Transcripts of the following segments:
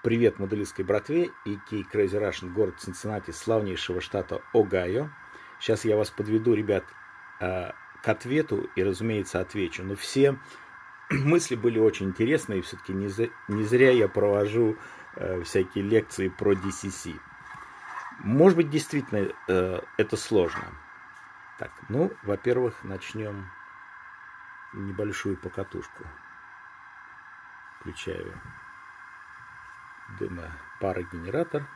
Привет моделистской братве и Кей Crazy Russian, город Цинциннати, славнейшего штата Огайо. Сейчас я вас подведу, ребят, э, к ответу и, разумеется, отвечу. Но все мысли были очень интересные, все-таки не, не зря я провожу э, всякие лекции про DCC. Может быть, действительно э, это сложно. Так, ну, во-первых, начнем небольшую покатушку. Включаю дымопарогенератор.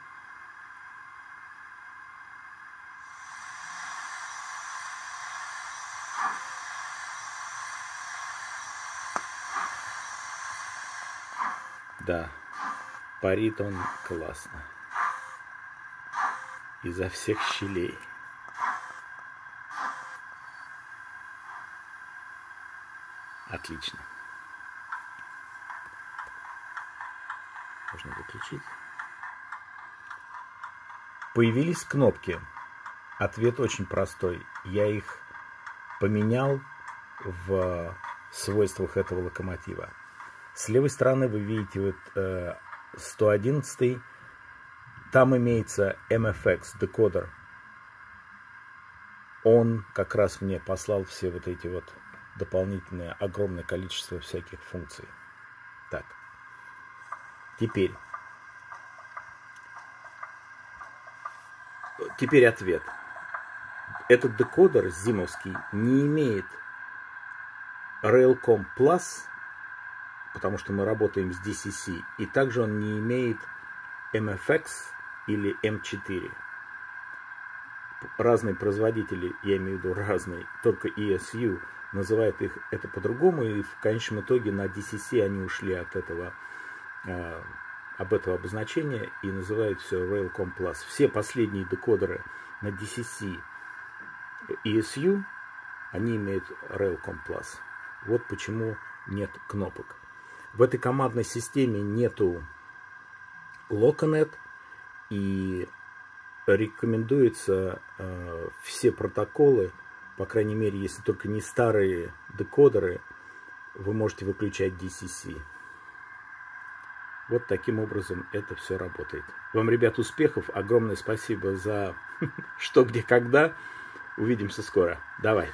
Да, парит он классно. Изо всех щелей. Отлично. Можно выключить. Появились кнопки. Ответ очень простой. Я их поменял в свойствах этого локомотива. С левой стороны вы видите вот э, 111. Там имеется MFX декодер. Он как раз мне послал все вот эти вот дополнительное огромное количество всяких функций. Так. Теперь. Теперь ответ. Этот декодер зимовский не имеет Railcom Plus, потому что мы работаем с DCC, и также он не имеет MFX или M4. Разные производители, я имею в виду разные, только ESU называют их это по-другому, и в конечном итоге на DCC они ушли от этого, об этого обозначения и называют все Railcom Plus. Все последние декодеры на DCC ESU, они имеют Railcom Plus. Вот почему нет кнопок. В этой командной системе нету Loconet и рекомендуется э, все протоколы по крайней мере, если только не старые декодеры, вы можете выключать DCC. Вот таким образом это все работает. Вам, ребят, успехов. Огромное спасибо за что, где, когда. Увидимся скоро. Давай.